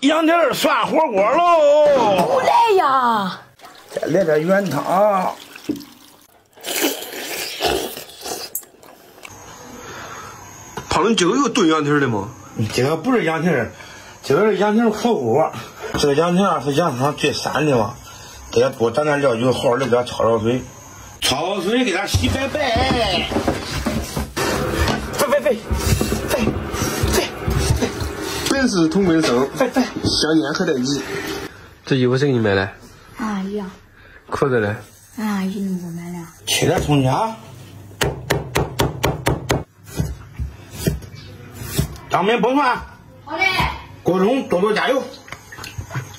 羊蹄儿涮火锅喽！不来呀！再来点原汤。胖子，你这个又炖羊蹄儿的吗？今个不是羊蹄儿，这个是羊蹄儿火锅。这个羊蹄儿是羊汤最膻的嘛，再多蘸点料酒，好好的给它焯焯水，焯水给它洗白白。飞飞飞！本是同根生，飞飞！相见何太急。这衣服谁给你买的？啊，一样。裤子嘞？啊，一定不买了。切点葱姜。当面剥蒜，好嘞。锅中多多加油，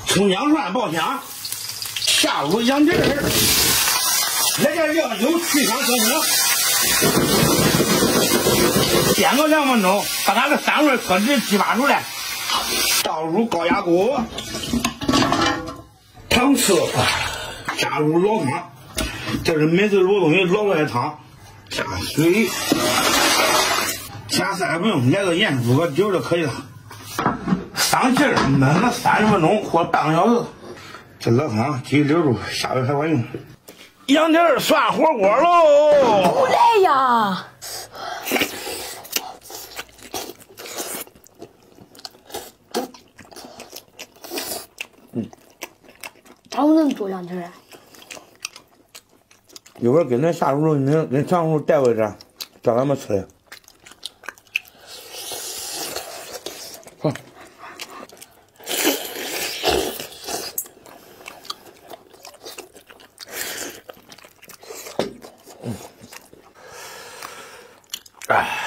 葱姜蒜爆香，下入羊蹄儿，来点料酒去香消暑，煸个两分钟，把它的膻味特质激发出来，倒入高压锅，汤匙加入老汤，这是每次卤东西老来的汤，加水。加色也不用，来个盐入个酒就可以了。上劲儿焖个三十分钟或半个小时，这老汤继续留住，下回还管用。羊蹄儿涮火锅喽！不来呀！嗯，咋不能做羊蹄儿啊？一会儿给恁下厨你恁上厨带回去，叫他们吃。哎，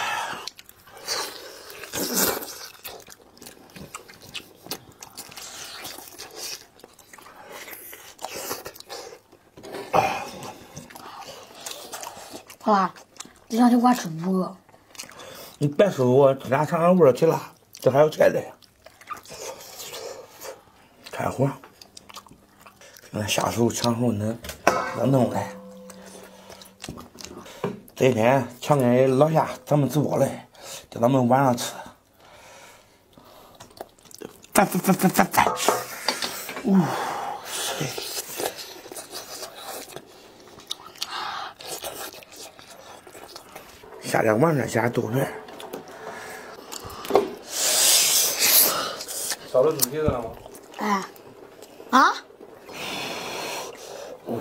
好吧，这两天我还吃不饿。你别说我这俩尝尝味儿挺辣，这还有菜的。开火，俺下手抢手恁我弄来。这一天抢给老夏咱们直播嘞，叫咱们晚上吃。翻翻翻翻翻翻！呜，下点完了，下豆片。烧了猪蹄子了吗？哎，啊？哦